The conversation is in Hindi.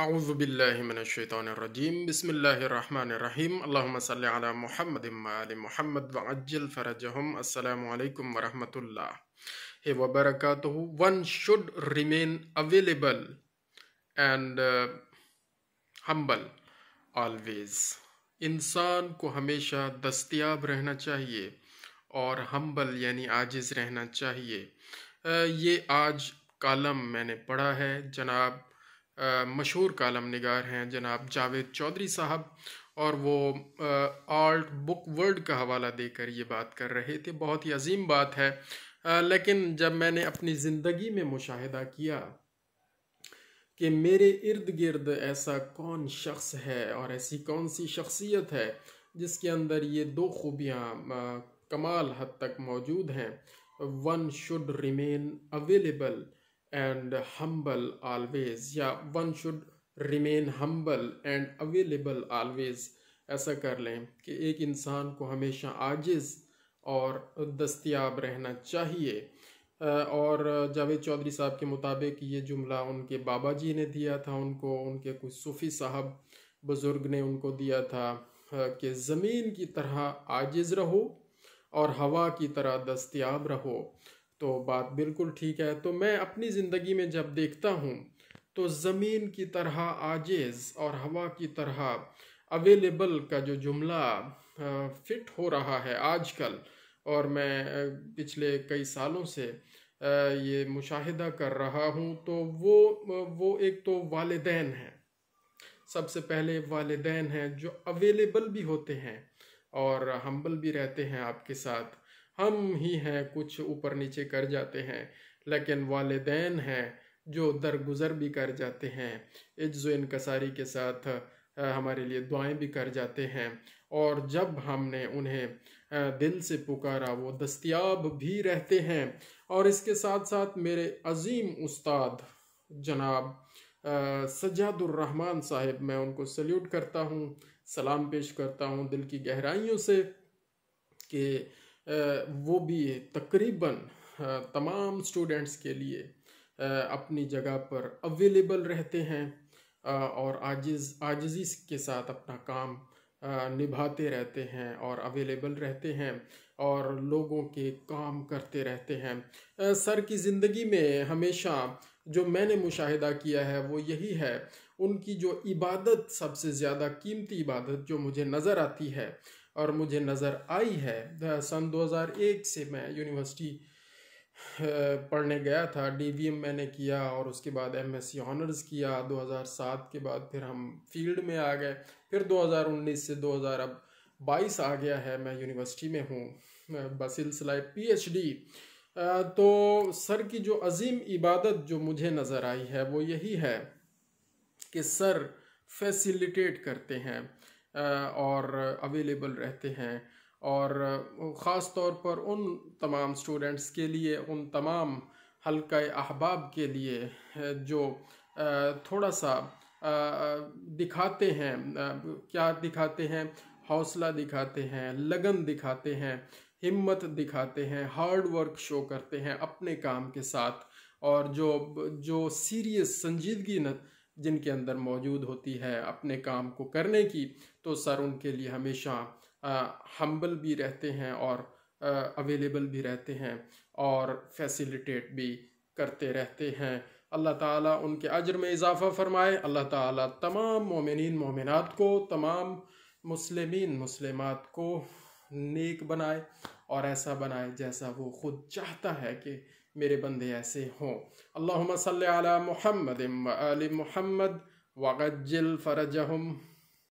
आउज़बिल्लिमिनशैतानरजीम बिस्मिल्लाहिर्रहमानिर्रहीम अल्लाहुम्मा सल्लि अला मुहम्मद व आलि मुहम्मद व अज्जिल फरजहुम अस्सलामु अलैकुम व रहमतुल्लाह व बरकातुहू one should remain available and humble always इंसान को हमेशा दस्तियाब रहना चाहिए और हम्बल यानी आजिज़ रहना चाहिए। ये आज कालम मैंने पढ़ा है, जनाब मशहूर कालम नगार हैं जनाब जावेद चौधरी साहब और वो आर्ट बुक वर्ल्ड का हवाला देकर ये बात कर रहे थे। बहुत ही अजीम बात है। आ, लेकिन जब मैंने अपनी ज़िंदगी में मुशाहिदा किया कि मेरे इर्द गिर्द ऐसा कौन शख्स है और ऐसी कौन सी शख्सियत है जिसके अंदर ये दो खूबियाँ कमाल हद तक मौजूद हैं। One should remain available and humble always. या one should remain humble and available always. ऐसा कर लें कि एक इंसान को हमेशा आजिज़ और दस्तियाब रहना चाहिए। और जावेद चौधरी साहब के मुताबिक ये जुमला उनके बाबा जी ने दिया था, उनको, उनके कुछ सूफ़ी साहब बुज़ुर्ग ने उनको दिया था कि ज़मीन की तरह आजिज़ रहो और हवा की तरह दस्तियाब रहो। तो बात बिल्कुल ठीक है। तो मैं अपनी ज़िंदगी में जब देखता हूँ तो ज़मीन की तरह आजेज़ और हवा की तरह अवेलेबल का जो जुमला फिट हो रहा है आजकल और मैं पिछले कई सालों से ये मुशाहिदा कर रहा हूँ तो वो वो एक तो वालदेन हैं। सबसे पहले वालदेन हैं जो अवेलेबल भी होते हैं और हम्बल भी रहते हैं आपके साथ। हम ही हैं, कुछ ऊपर नीचे कर जाते हैं, लेकिन वालदेन हैं जो दरगुज़र भी कर जाते हैं। इज्ज़ इनकसारी के साथ हमारे लिए दुआएँ भी कर जाते हैं। और जब हमने उन्हें दिल से पुकारा, वो दस्तियाब भी रहते हैं। और इसके साथ साथ मेरे अजीम उस्ताद, जनाब सज्जादुर्रहमान साहब, मैं उनको सल्यूट करता हूँ, सलाम पेश करता हूँ दिल की गहराइयों से कि वो भी तकरीबन तमाम स्टूडेंट्स के लिए अपनी जगह पर अवेलेबल रहते हैं और आजिज़, आजिज़ी के साथ अपना काम निभाते रहते हैं और अवेलेबल रहते हैं और लोगों के काम करते रहते हैं। सर की ज़िंदगी में हमेशा जो मैंने मुशाहिदा किया है वो यही है, उनकी जो इबादत सबसे ज़्यादा कीमती इबादत जो मुझे नज़र आती है और मुझे नज़र आई है। सन 2001 से मैं यूनिवर्सिटी पढ़ने गया था। डी मैंने किया और उसके बाद एम एस सी ऑनर्स किया। 2007 के बाद फिर हम फ़ील्ड में आ गए। फिर 2019 से 2000 अब 22 आ गया है। मैं यूनिवर्सिटी में हूँ। बसिलसिला पी एच डी तो सर की जो अजीम इबादत जो मुझे नज़र आई है, वो यही है कि सर फैसिलिटेट करते हैं। और अवेलेबल रहते हैं। और ख़ास तौर पर उन तमाम स्टूडेंट्स के लिए, उन तमाम हल्का अहबाब के लिए जो थोड़ा सा दिखाते हैं क्या दिखाते हैं? हौसला दिखाते हैं, लगन दिखाते हैं, हिम्मत दिखाते हैं हार्ड वर्क शो करते हैं अपने काम के साथ। और जो जो सीरियस संजीदगी जिनके अंदर मौजूद होती है अपने काम को करने की तो सर उनके लिए हमेशा हम्बल भी रहते हैं और अवेलेबल भी रहते हैं और फैसिलिटेट भी करते रहते हैं। अल्लाह ताला उनके अजर में इजाफ़ा फरमाए। अल्लाह ताला तमाम मोमिन मोमिनत को, तमाम मुसलमिन मुसलमात को नेक बनाए और ऐसा बनाए जैसा वो ख़ुद चाहता है कि मेरे बंदे ऐसे हों। अल्लाह सल महमद महमद वगज्जिल फ़रजहम।